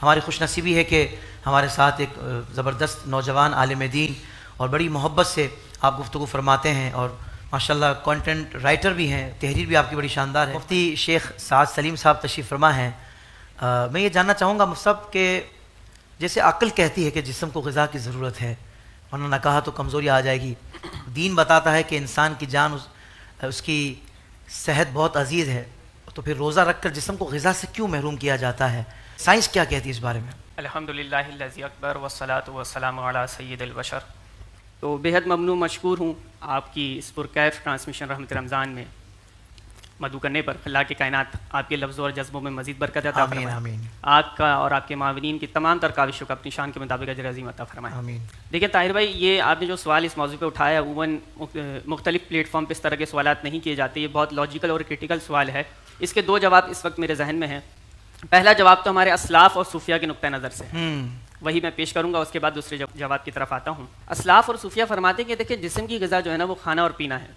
हमारी खुशनसीबी है कि हमारे साथ एक ज़बरदस्त नौजवान आलम दीन और बड़ी मोहब्बत से आप गुफ्तु फरमाते हैं और माशाल्लाह कंटेंट राइटर भी हैं तहरीर भी आपकी बड़ी शानदार है। मुफ्ती शेख साद सलीम साहब तशरीफ़ फरमा हैं। मैं ये जानना चाहूँगा मुफ़्त के जैसे अक्ल कहती है कि जिसम को गज़ा की ज़रूरत है वरना न कहा तो कमज़ोरी आ जाएगी। दीन बताता है कि इंसान की जान उस, उसकी सेहत बहुत अज़ीज़ है। तो फिर रोज़ा रख कर जिसम को गज़ा से क्यों महरूम किया जाता है? साइंस क्या कहती है इस बारे में? अलहमदिल्लाजी अकबर वसलात वसलाम सैदलबशर तो बेहद ममनू मशहूर हूँ आपकी इस पुरकैफ ट्रांसमिशन रहमत रमज़ान में। मधु करने पर अल्लाह के कायनात आपके लफ्ज़ों और जज्बों में मजीद बरकत अता फरमाए। आपका और आपके मावनीन की तमाम तर काविशों का अपनी शान के मुताबिक अजर अजीम अता फरमाए। देखिए ताहिर भाई ये आपने जो सवाल इस मौजू पर उठाया वन मुख्तलिफ़ प्लेटफॉर्म पर इस तरह के सवाल नहीं किए जाते ये बहुत लॉजिकल और क्रिटिकल सवाल है। इसके दो जवाब इस वक्त मेरे जहन में हैं। पहला जवाब तो हमारे असलाफ और सूफिया के नुक़ नज़र से हम्म। वही मैं पेश करूँगा उसके बाद दूसरे जवाब की तरफ़ आता हूँ। असलाफ और सूफिया फरमाते हैं कि देखिए जिसम की गज़ा जो है ना वो खाना और पीना है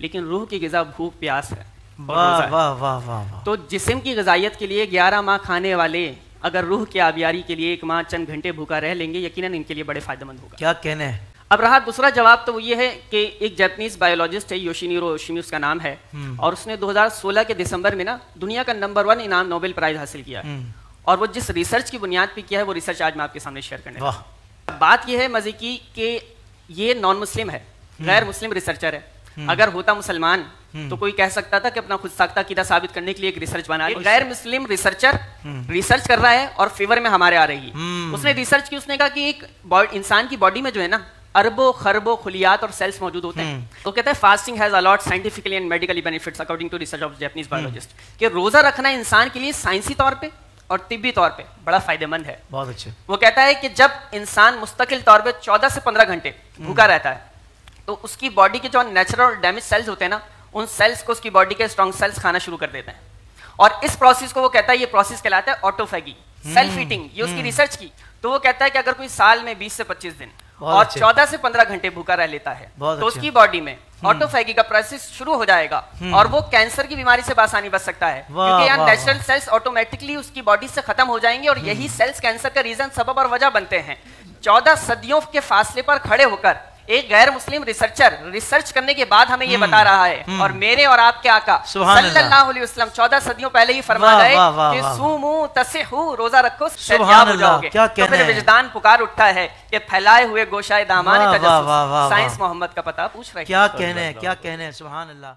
लेकिन रूह की गज़ा भूख प्यास है। वाह वाह वाह वाह तो जिसम की गजाइत के लिए ग्यारह माह खाने वाले अगर रूह की आबियारी के लिए एक माह चंद घंटे भूखा रह लेंगे यकीनन इनके लिए बड़े फ़ायदेमंद होगा। क्या कहने हैं? अब रहा दूसरा जवाब तो ये है कि एक जापानीज बायोलॉजिस्ट है योशिनीरो योशिमी उसका नाम है। हम्म। और उसने 2016 के दिसंबर में ना दुनिया का नंबर वन इनाम नोबेल प्राइज हासिल किया हम्म। और वो जिस रिसर्च की बुनियाद पे किया है वो रिसर्च आज मैं आपके सामने शेयर करने बात यह है मज़े की कि ये नॉन मुस्लिम है हम्म। गैर मुस्लिम रिसर्चर है अगर होता मुसलमान तो कोई कह सकता था कि अपना खुद साख्ता कीदा साबित करने के लिए एक रिसर्च बना रही गैर मुस्लिम रिसर्चर रिसर्च कर रहा है और फेवर में हमारे आ रही है। उसने रिसर्च की उसने कहा कि एक इंसान की बॉडी में जो है ना अरबों खरबों खुलियात और सेल्स मौजूद होते हैं। हम्म। तो कहते हैं fasting has a lot scientifically and medically benefits according to research of Japanese biologist कि रोजा रखना इंसान के लिए साइंसी तौर पे और तिब्बी तौर पे बड़ा फ़ायदेमंद है। बहुत अच्छे। वो कहता है कि जब इंसान मुस्तकिल तौर पे 14 से 15 घंटे हम्म। भूखा रहता है तो उसकी बॉडी के जो नेचुरल डैमेज सेल्स होते हैं ना उन सेल्स को उसकी बॉडी के स्ट्रॉन्ग सेल्स खाना शुरू कर देते हैं और इस प्रोसेस को वो कहता है ये प्रोसेस कहलाता है ऑटोफेगी सेल्फ ईटिंग ये उसकी रिसर्च हम्म। की तो वो कहता है कि अगर कोई साल में 20 से 25 दिन और चौदह से पंद्रह घंटे भूखा रह लेता है तो उसकी बॉडी में ऑटोफेगी हम्म। का प्रोसेस शुरू हो जाएगा हम्म। और वो कैंसर की बीमारी से बासानी बच सकता है क्योंकि यहाँ नेचुरल सेल्स ऑटोमेटिकली उसकी बॉडी से खत्म हो जाएँगे और यही सेल्स। कैंसर का रीजन सबब और वजह बनते हैं चौदह सदियों के फासले पर खड़े होकर एक गैर मुस्लिम रिसर्चर रिसर्च करने के बाद हमें ये हम्म, बता रहा है हम्म। और मेरे और आपके आका सल्लल्लाहु अलैहि वसल्लम चौदह सदियों पहले ही फरमा गए कि सूमू तसेहु रोजा रखो हो जाओगे। क्या तो विजदान पुकार उठता है कि फैलाए हुए गोशाए दामान साइंस मोहम्मद का पता पूछ रहे क्या कहने क्या कहने सुबह अल्लाह।